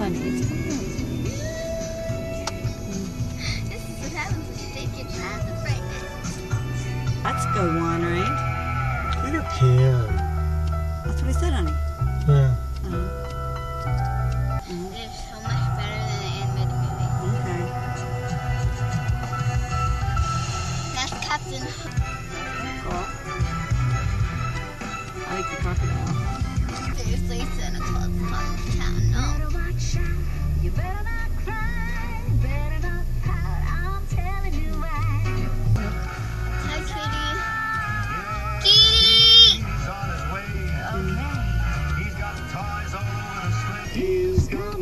funny. It's funny. This is having to stick it out the right Let's go one, right? You can. That's what he said, honey. Yeah. Uh, It's so much better than the animated movie. okay. That's Captain. Cool. I like the crocodile.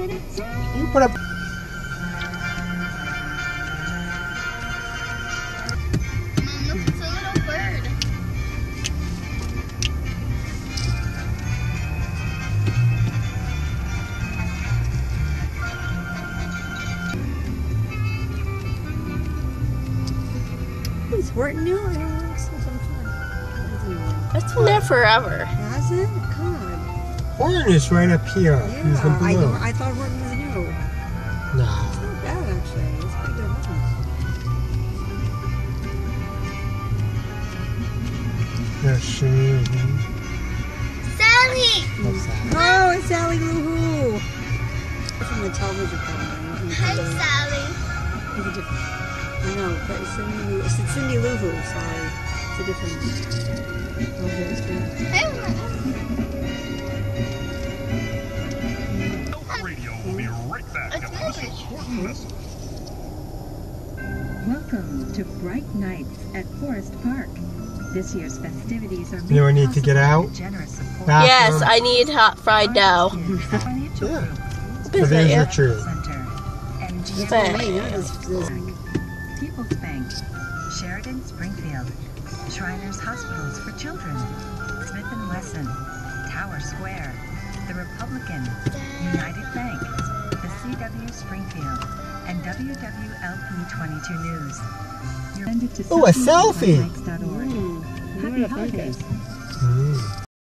You put up. It's a little bird. Is Horton new? I don't know. It's still some fun. It's been there forever. Has it? God. Horn is right up here. He's the Yeah. I. I thought Horton was new. No. It's not bad, actually. It's pretty good. Horton. There's Shimmy. mhm. Sally! What's that? Oh, it's Sally Lou Who. From the television program. Hi, Sally. It's a diff- I know, but it's Cindy Lou. It's Cindy Lou Who. Sorry, it's a different. Okay, Welcome to Bright Nights at Forest Park. This year's festivities are made Anyone need to get out? by generous support Yes, I need hot fried dough. Financial Yeah. Group, So there's your tree. Center, MGM Thank Wait, no, this, this, People's Bank, Sheraton Springfield, Shriners Hospitals for Children, Smith & Wesson, Tower Square, The Republican, United Bank, the Springfield, and WWLP 22 News. You're invited a selfie at selfie. brightnights.org. mm, Happy holidays. Mm.